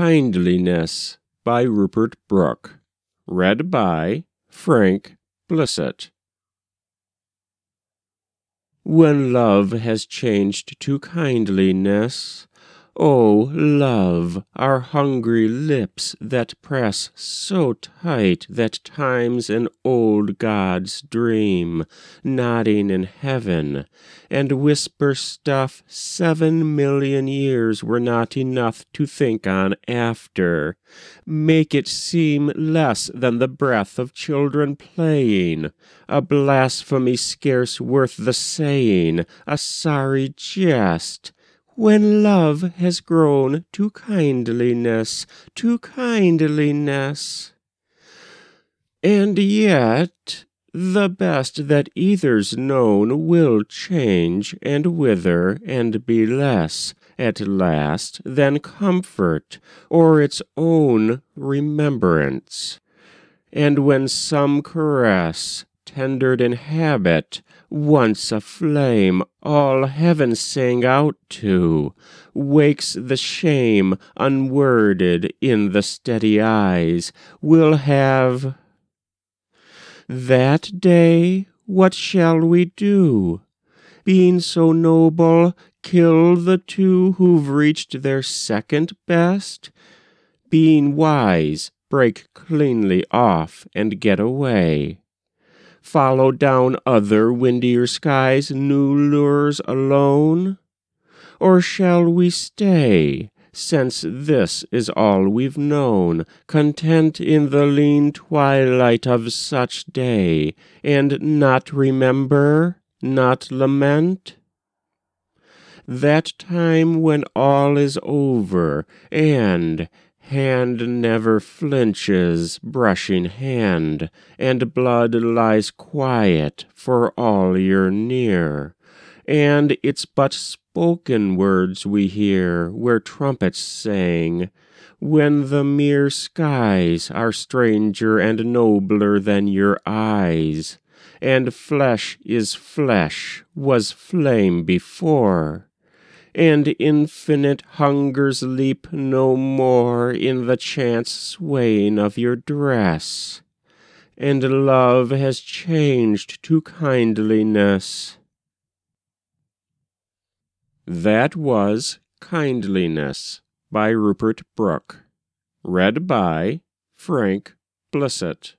Kindliness by Rupert Brooke. Read by Frank Blissett. When love has changed to kindliness, O oh, love, our hungry lips that press so tight that time's an old god's dream, nodding in heaven, and whisper stuff seven million years were not enough to think on after, make it seem less than the breath of children playing, a blasphemy scarce worth the saying, a sorry jest when love has grown to kindliness, to kindliness. And yet, the best that either's known will change and wither and be less at last than comfort or its own remembrance. And when some caress tendered in habit, once a flame all heaven sang out to, wakes the shame unworded in the steady eyes, will have. That day, what shall we do? Being so noble, kill the two who've reached their second best? Being wise, break cleanly off and get away follow down other windier skies, new lures alone? Or shall we stay, since this is all we've known, content in the lean twilight of such day, and not remember, not lament? That time when all is over, and Hand never flinches, brushing hand, and blood lies quiet for all you're near. And it's but spoken words we hear where trumpets sang, when the mere skies are stranger and nobler than your eyes, and flesh is flesh, was flame before and infinite hungers leap no more in the chance swaying of your dress, and love has changed to kindliness. That was Kindliness by Rupert Brooke, read by Frank Blissett.